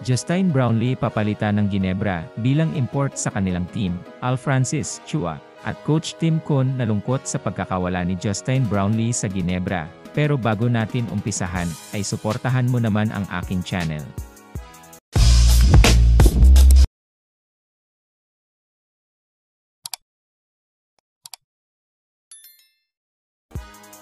Justine Brownlee papalitan ng Ginebra bilang import sa kanilang team. Al Francis Chua at Coach Tim Con nalungkot sa pagkakawala ni Justine Brownlee sa Ginebra. Pero bago natin umpisahan, ay suportahan mo naman ang aking channel.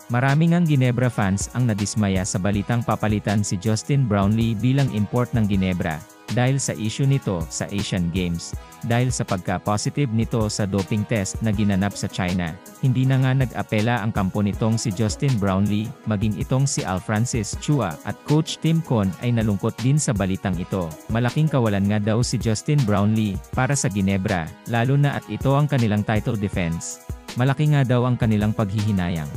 Maraming ang Ginebra fans ang nadismaya sa balitang papalitan si Justin Brownlee bilang import ng Ginebra, dahil sa issue nito sa Asian Games. Dahil sa pagka-positive nito sa doping test na ginanap sa China, hindi na nga nag-apela ang kampo nitong si Justin Brownlee, maging itong si Al Francis Chua at Coach Tim Con ay nalungkot din sa balitang ito. Malaking kawalan nga daw si Justin Brownlee para sa Ginebra, lalo na at ito ang kanilang title defense. Malaki nga daw ang kanilang paghihinayang.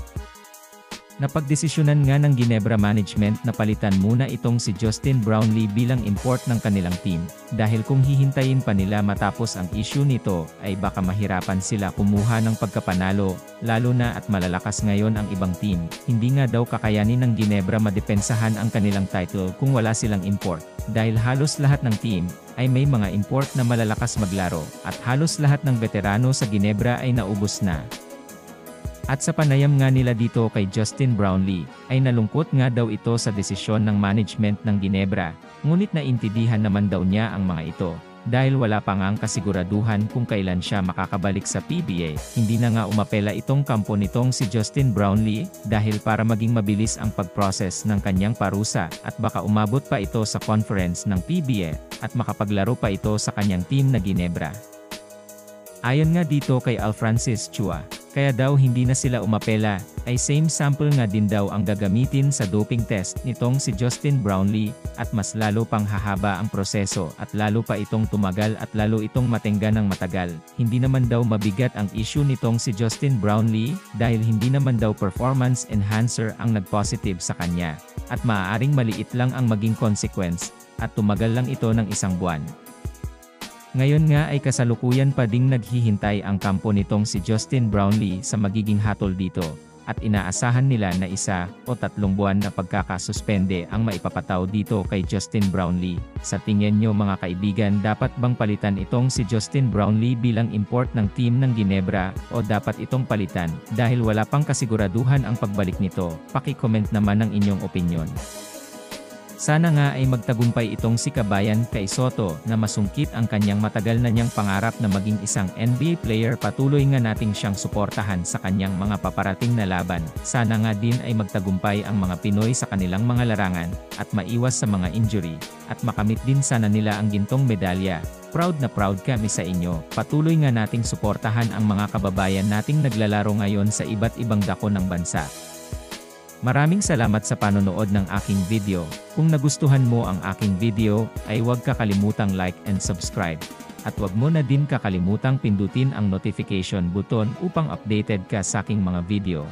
Napagdesisyonan nga ng Ginebra Management na palitan muna itong si Justin Brownlee bilang import ng kanilang team, dahil kung hihintayin pa nila matapos ang issue nito, ay baka mahirapan sila kumuha ng pagkapanalo, lalo na at malalakas ngayon ang ibang team. Hindi nga daw kakayanin ng Ginebra madepensahan ang kanilang title kung wala silang import, dahil halos lahat ng team, ay may mga import na malalakas maglaro, at halos lahat ng veterano sa Ginebra ay naubos na. At sa panayam nga nila dito kay Justin Brownlee, ay nalungkot nga daw ito sa desisyon ng management ng Ginebra, ngunit naintindihan naman daw niya ang mga ito. Dahil wala pa ngang kasiguraduhan kung kailan siya makakabalik sa PBA, hindi na nga umapela itong kampo nitong si Justin Brownlee, dahil para maging mabilis ang pag-process ng kanyang parusa, at baka umabot pa ito sa conference ng PBA, at makapaglaro pa ito sa kanyang team na Ginebra. Ayon nga dito kay Al Francis Chua, kaya daw hindi na sila umapela, ay same sample nga din daw ang gagamitin sa doping test nitong si Justin Brownlee, at mas lalo pang hahaba ang proseso at lalo pa itong tumagal at lalo itong matengga ng matagal. Hindi naman daw mabigat ang issue nitong si Justin Brownlee, dahil hindi naman daw performance enhancer ang nag-positive sa kanya, at maaaring maliit lang ang maging consequence, at tumagal lang ito ng isang buwan. Ngayon nga ay kasalukuyan pa ding naghihintay ang kampo nitong si Justin Brownlee sa magiging hatol dito, at inaasahan nila na isa o tatlong buwan na pagkakasuspende ang maipapataw dito kay Justin Brownlee. Sa tingin nyo mga kaibigan dapat bang palitan itong si Justin Brownlee bilang import ng team ng Ginebra o dapat itong palitan dahil wala pang kasiguraduhan ang pagbalik nito? Paki-comment naman ang inyong opinion. Sana nga ay magtagumpay itong si Kabayan kay Soto na masungkit ang kanyang matagal na niyang pangarap na maging isang NBA player patuloy nga nating siyang suportahan sa kanyang mga paparating na laban. Sana nga din ay magtagumpay ang mga Pinoy sa kanilang mga larangan at maiwas sa mga injury at makamit din sana nila ang gintong medalya. Proud na proud kami sa inyo. Patuloy nga nating suportahan ang mga kababayan nating naglalaro ngayon sa iba't ibang dako ng bansa. Maraming salamat sa panonood ng aking video. Kung nagustuhan mo ang aking video, ay huwag kakalimutang like and subscribe. At huwag mo na din kakalimutang pindutin ang notification button upang updated ka sa aking mga video.